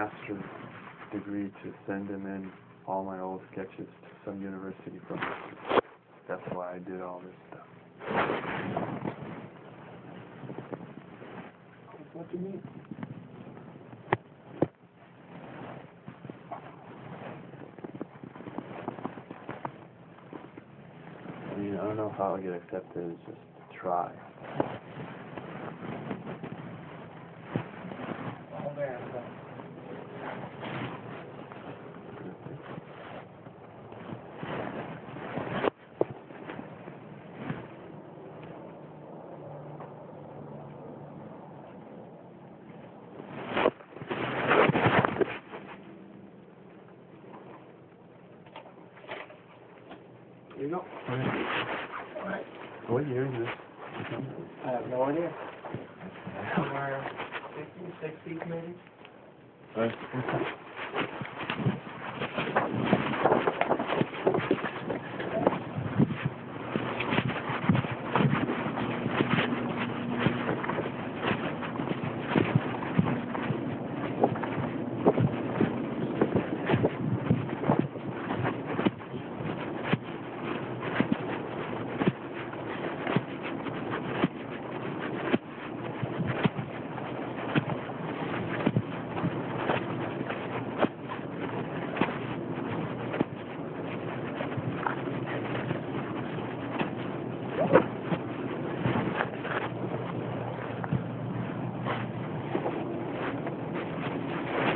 master's degree to send him in all my old sketches to some university professor. That's why I did all this stuff. What do you mean? I mean, I don't know how I'll get accepted, it's just to try. Here you go. What year is this? I have no idea. Somewhere fifties, sixties maybe? Uh,